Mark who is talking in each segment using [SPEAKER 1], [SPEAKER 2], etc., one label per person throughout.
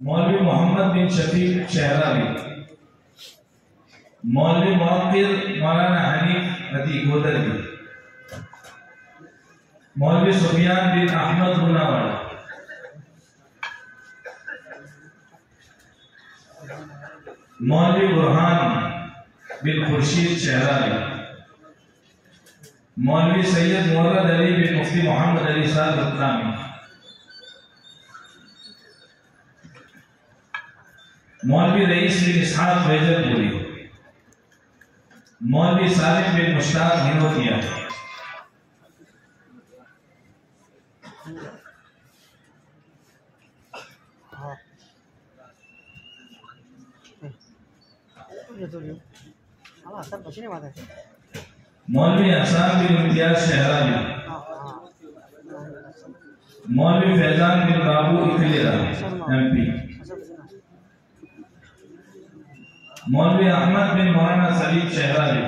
[SPEAKER 1] मौलवी मोहम्मद बिन शफीक शहरावी मौलवी मौकिर मौलाना हनीफ अती गोदरवी मौलवी सुफियान बिन अहमद गुनावाड़ा मौलवी बुरहान बिन खुर्शीद शहरावी मौलवी सैयद मुर्रद अली बिन मुफ्ती मोहम्मद अली साहब इस्लामी मौलवी रईस बिन इसहाक बैजलपुरी मौलवी सालिम बिन मुश्ताक हिनोतिया
[SPEAKER 2] हाँ ये तो लियो हाँ सर मशीन बात है
[SPEAKER 1] मौलवी हसान बिन इम्तियाज़ शहरावी
[SPEAKER 2] हाँ
[SPEAKER 1] मौलवी फैजान बिन बाबू इकलेरा एमपी मौलवी अहमद बिन मौलाना सलीम शहरावी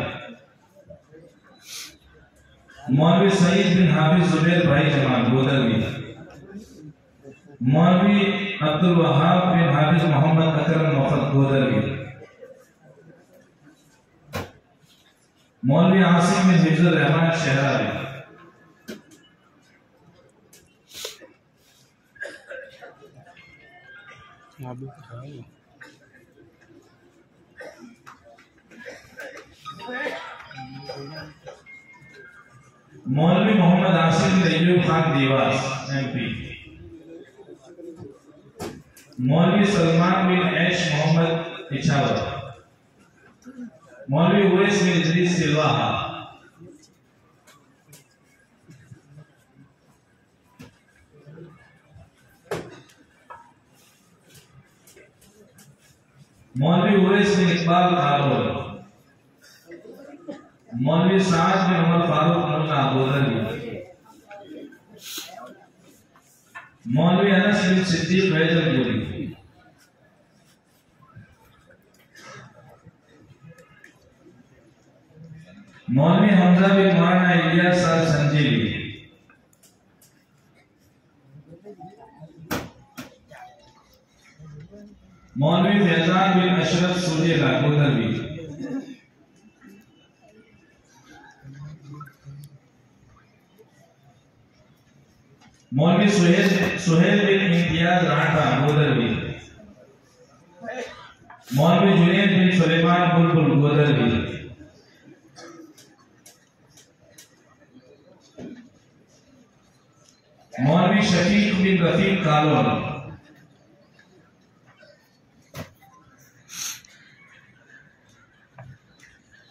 [SPEAKER 1] मौलवी सईद बिन हाफिज जुबैर भाई जमाल गोदरवी मौलवी अब्दुल वहाब बिन हाफिज मोहम्मद अकरम मुफत गोदरवी मौलवी आसिम बिन हिफ्जुर रहमान शहरावी मौलवी मोहम्मद आसिम अयूब खान देवास एमपी मौलवी सलमान बिन ऐश मोहम्मद इछावर मौलवी उवैस बिन इदरीस सिलवाहा मौलवी उवैस बिन इकबाल खारोल मौलवी साद बिन उमर फारूक मुन्ना गोदरवी मौलवी अनस बिन सिद्दीक बैजलपुरी मौलवी हमजा बिन मौलाना इलियास साहब संजीवी मौलवी फैजान बिन अशरफ सूर्य गोदरवी मौलवी सुहेल सुहेल बिन इम्तियाज़ राठा गोदरवी मौलवी जुनेद बिन सुलेमान, बुलबुल गोदरवी मौलवी शफीक बिन रफीक कालोल।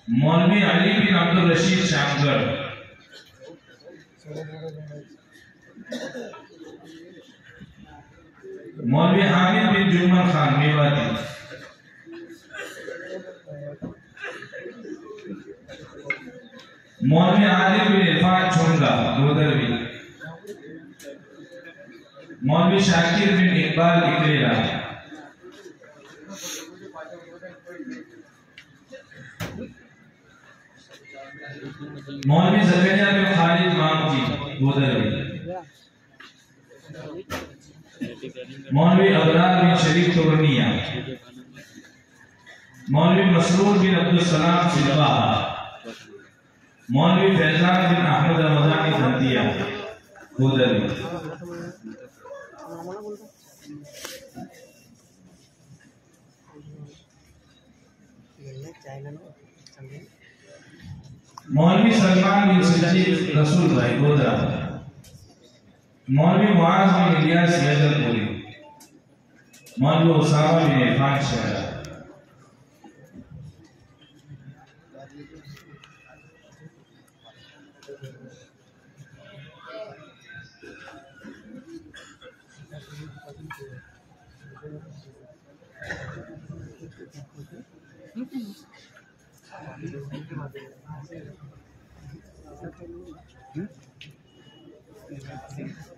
[SPEAKER 1] मौलवी अली बिन अब्दुल रशीद शामगढ़। मौलवी हामिद बिन जुम्मन खान मेवाती मौलवी आदिल बिन इरफान छोंगा, गोदरवी। मौलवी शाकिर बिन इकबाल इकलेरा। मौलवी जकरिया बिन खालिद मामजी गोदरवी। मौलवी अबरार बिन शरीफ तोरनिया मौलवी मसरूर बिन अब्दुल सलाम सिलवा मौलवी फैजान बिन अहमद रमजानी दंतिया गोदरवी
[SPEAKER 2] हमारा बोलता ये चाइना ना समझे
[SPEAKER 1] मौलवी सलमान बिन सजीद रसूल भाई गोदरा मौलवी मुआज बिन इलियास यजलपुरी मौलवी उसामा बिन इरफान शहरा
[SPEAKER 2] हम्म